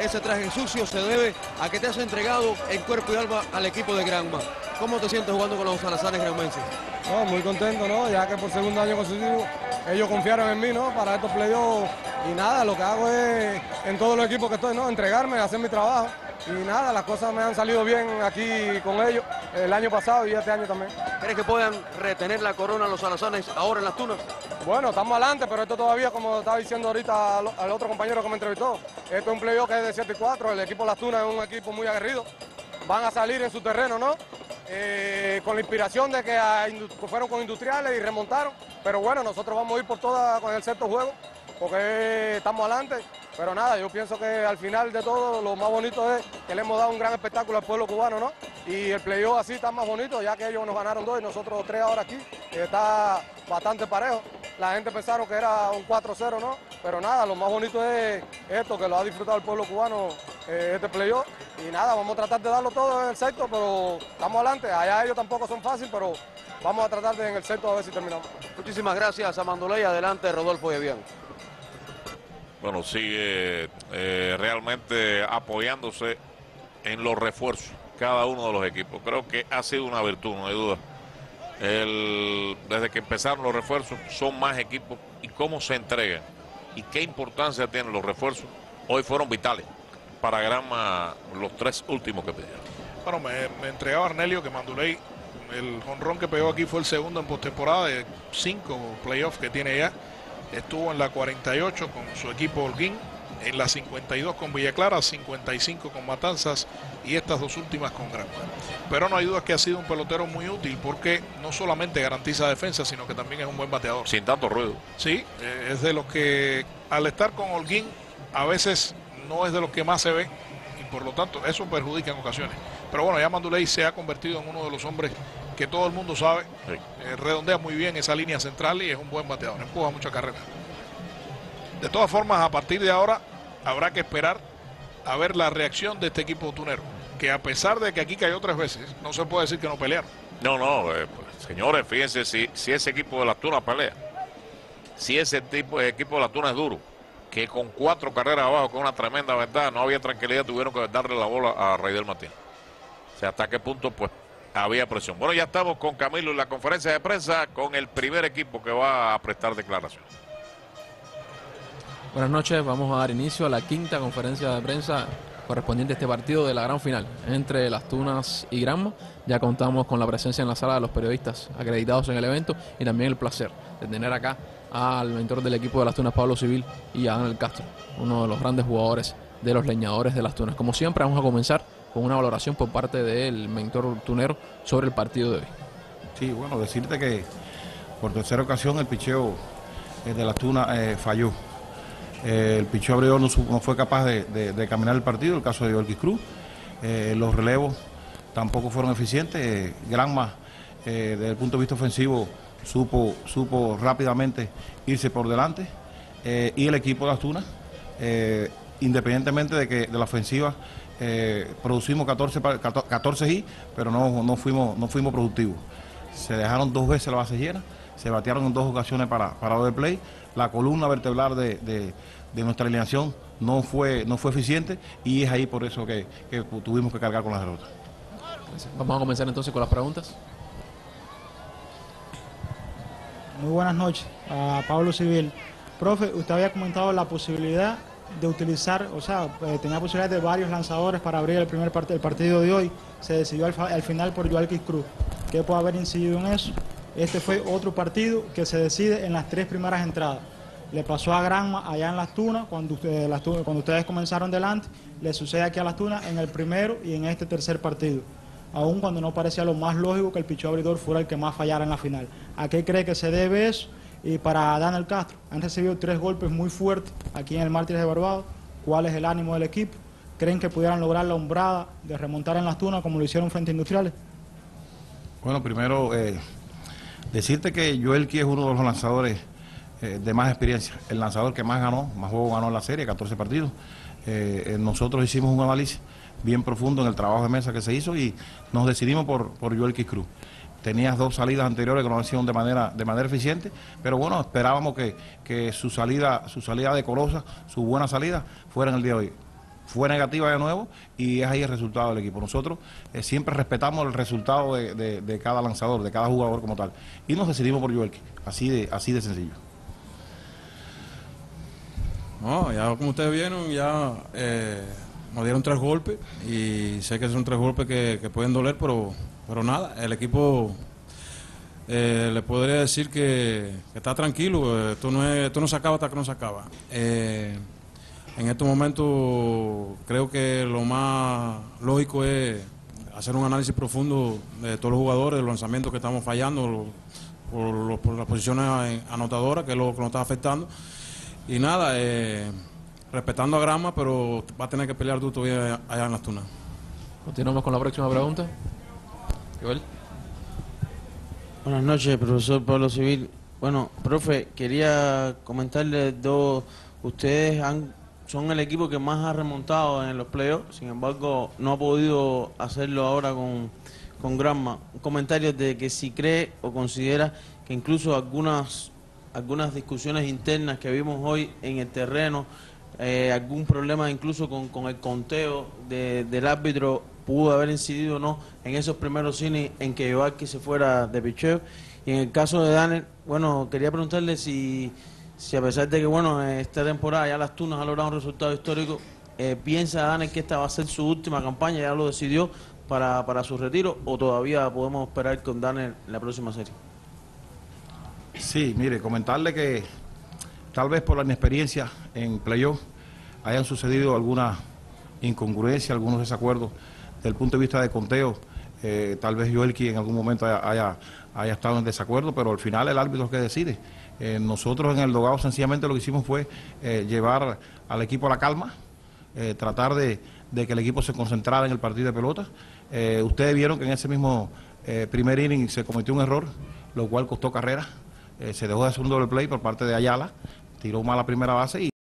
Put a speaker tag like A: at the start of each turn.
A: ese traje sucio se debe a que te has entregado en cuerpo y alma al equipo de Granma. ¿Cómo te sientes jugando con los salazanes granmenses?
B: No, muy contento, ¿no? Ya que por segundo año consecutivo ellos confiaron en mí, ¿no? Para estos playoffs. Y nada, lo que hago es, en todos los equipos que estoy, ¿no? Entregarme, hacer mi trabajo. Y nada, las cosas me han salido bien aquí con ellos el año pasado y este año también.
A: ¿Crees que puedan retener la corona los salazanes ahora en las tunas?
B: Bueno, estamos adelante, pero esto todavía, como estaba diciendo ahorita al, otro compañero que me entrevistó, esto es un playoff que es de 7 y 4, el equipo Las Tunas es un equipo muy aguerrido, van a salir en su terreno, ¿no? Eh, con la inspiración de que fueron con industriales y remontaron, pero bueno, nosotros vamos a ir por toda con el sexto juego, porque estamos adelante, pero nada, yo pienso que al final de todo lo más bonito es que le hemos dado un gran espectáculo al pueblo cubano, ¿no? Y el playoff así está más bonito, ya que ellos nos ganaron dos y nosotros tres ahora aquí, está bastante parejo. La gente pensaron que era un 4-0, ¿no? Pero nada, lo más bonito es esto, que lo ha disfrutado el pueblo cubano eh, este playoff. Y nada, vamos a tratar de darlo todo en el sector, pero estamos adelante. Allá ellos tampoco son fáciles, pero vamos a tratar de en el sector a ver si terminamos.
A: Muchísimas gracias a Mandoley. Adelante, Rodolfo Evian
C: bueno, sigue eh, realmente apoyándose en los refuerzos, cada uno de los equipos. Creo que ha sido una virtud, no hay duda. Desde que empezaron los refuerzos, son más equipos y cómo se entregan y qué importancia tienen los refuerzos, hoy fueron vitales para Grama los tres últimos que pidieron.
D: Bueno, me, me entregaba Arnelio que Manduley, el jonrón que pegó aquí fue el segundo en postemporada de cinco playoffs que tiene ya estuvo en la 48 con su equipo Holguín, en la 52 con Villa Clara, 55 con Matanzas y estas dos últimas con Granma. Pero no hay duda que ha sido un pelotero muy útil porque no solamente garantiza defensa, sino que también es un buen bateador.
C: Sin tanto ruido.
D: Sí, eh, es de los que al estar con Holguín a veces no es de los que más se ve y por lo tanto eso perjudica en ocasiones. Pero bueno, ya Manduley se ha convertido en uno de los hombres que todo el mundo sabe. Eh, redondea muy bien esa línea central y es un buen bateador, empuja mucha carrera. De todas formas, a partir de ahora habrá que esperar a ver la reacción de este equipo tunero, que a pesar de que aquí cayó tres veces, no se puede decir que no pelearon.
C: No, no, eh, señores, fíjense si, si ese equipo de la Tuna pelea, si ese tipo de equipo de la Tuna es duro, que con cuatro carreras abajo, con una tremenda ventaja, no había tranquilidad, tuvieron que darle la bola a Raidel Martín. O sea, hasta qué punto, pues, había presión. Bueno, ya estamos con Camilo en la conferencia de prensa con el primer equipo que va a prestar declaración.
E: Buenas noches, vamos a dar inicio a la quinta conferencia de prensa correspondiente a este partido de la gran final entre Las Tunas y Granma. Ya contamos con la presencia en la sala de los periodistas acreditados en el evento y también el placer de tener acá al mentor del equipo de Las Tunas, Pablo Civil, y a Daniel Castro, uno de los grandes jugadores de los leñadores de Las Tunas. Como siempre, vamos a comenzar con una valoración por parte del mentor tunero sobre el partido de hoy.
F: Sí, bueno, decirte que por tercera ocasión el picheo eh, de la Tuna eh, falló. Eh, el picheo abridor no, fue capaz de, caminar el partido, el caso de Yorkis Cruz. los relevos tampoco fueron eficientes. Granma, desde el punto de vista ofensivo, supo, supo rápidamente irse por delante. y el equipo de las Tunas, independientemente de que de la ofensiva eh, producimos 14, 14 y, pero no, no, fuimos, no fuimos productivos. Se dejaron dos veces la base llena, se batearon en dos ocasiones para, para el play. La columna vertebral de, nuestra alineación no fue, no fue eficiente y es ahí por eso que, tuvimos que cargar con las derrotas.
E: Vamos a comenzar entonces con las preguntas.
G: Muy buenas noches a Pablo Civil. Profe, usted había comentado la posibilidad de utilizar, o sea, eh, tenía posibilidad de varios lanzadores para abrir el primer el partido de hoy. Se decidió al, final por Joaquín Cruz. ¿Qué puede haber incidido en eso? Este fue otro partido que se decide en las tres primeras entradas. Le pasó a Granma allá en Las Tunas, cuando, ustedes, comenzaron delante, le sucede aquí a Las Tunas en el primero y en este tercer partido. Aún cuando no parecía lo más lógico que el pichó abridor fuera el que más fallara en la final. ¿A qué cree que se debe eso? Y para Daniel Castro, han recibido tres golpes muy fuertes aquí en el Mártires de Barbados. ¿Cuál es el ánimo del equipo? ¿Creen que pudieran lograr la hombrada de remontar en las tunas como lo hicieron frente a Industriales?
F: Bueno, primero, eh, decirte que Joel es uno de los lanzadores eh, de más experiencia, el lanzador que más ganó, más juegos ganó en la serie, 14 partidos. Eh, nosotros hicimos un análisis bien profundo en el trabajo de mesa que se hizo y nos decidimos por, por Joel Cruz tenías dos salidas anteriores que no sido de manera, de manera eficiente, pero bueno, esperábamos que, su salida, su salida decorosa, su buena salida, fuera en el día de hoy. Fue negativa de nuevo y es ahí el resultado del equipo. Nosotros eh, siempre respetamos el resultado de, cada lanzador, de cada jugador como tal. Y nos decidimos por Joelki, así de, así de sencillo.
H: No, ya como ustedes vieron, ya eh, nos dieron tres golpes y sé que son tres golpes que, pueden doler, pero, nada, el equipo eh, le podría decir que, está tranquilo, eh, esto no, se acaba hasta que no se acaba. En estos momentos creo que lo más lógico es hacer un análisis profundo de todos los jugadores, de los lanzamientos que estamos fallando, por, las posiciones anotadoras, que es lo que nos está afectando. Y nada, eh, respetando a Grama, pero va a tener que pelear duro todavía allá en las tunas.
E: Continuamos con la próxima pregunta. Joel.
I: Buenas noches, profesor Pablo Civil. Bueno, profe, quería comentarle dos. Ustedes han, son el equipo que más ha remontado en los playoffs, sin embargo, no ha podido hacerlo ahora con, con Granma. Un comentario de que si cree o considera que incluso algunas, algunas discusiones internas que vimos hoy en el terreno, eh, algún problema incluso con, con el conteo de- del árbitro pudo haber incidido o no en esos primeros cines en que Yoaki se fuera de picheo. Y en el caso de Daniel, bueno, quería preguntarle si, si a pesar de que, bueno, esta temporada ya las Tunas ha logrado un resultado histórico, eh, ¿piensa Daniel que esta va a ser su última campaña, ya lo decidió para, para su retiro, o todavía podemos esperar con Daniel en la próxima serie?
F: Sí, mire, comentarle que tal vez por la inexperiencia en playoff hayan sucedido algunas incongruencias, algunos desacuerdos desde el punto de vista de conteo. Eh, tal vez Joelki en algún momento haya, haya, haya estado en desacuerdo, pero al final el árbitro es que decide. Eh, nosotros en el dogado sencillamente lo que hicimos fue eh, llevar al equipo a la calma, eh, tratar de, de que el equipo se concentrara en el partido de pelota. Ustedes vieron que en ese mismo primer inning se cometió un error, lo cual costó carrera. Se dejó de hacer un doble play por parte de Ayala, tiró mal la primera base y